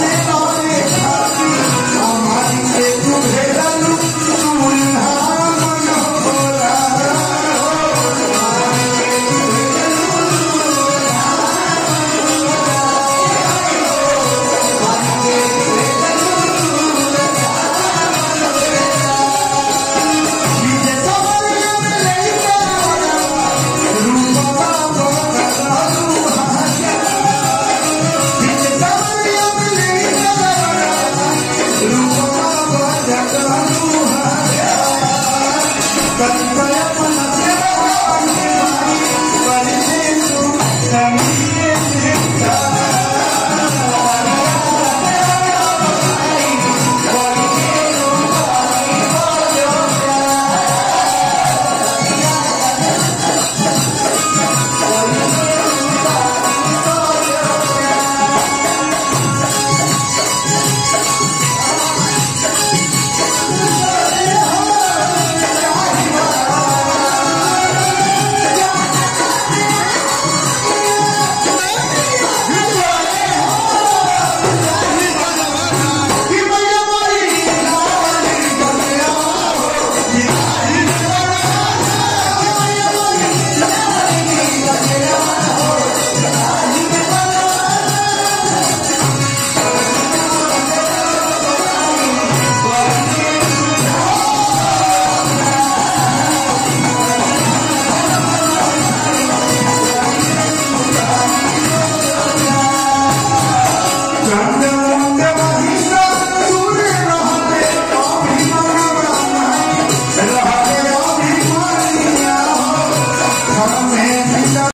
Let's. I'm the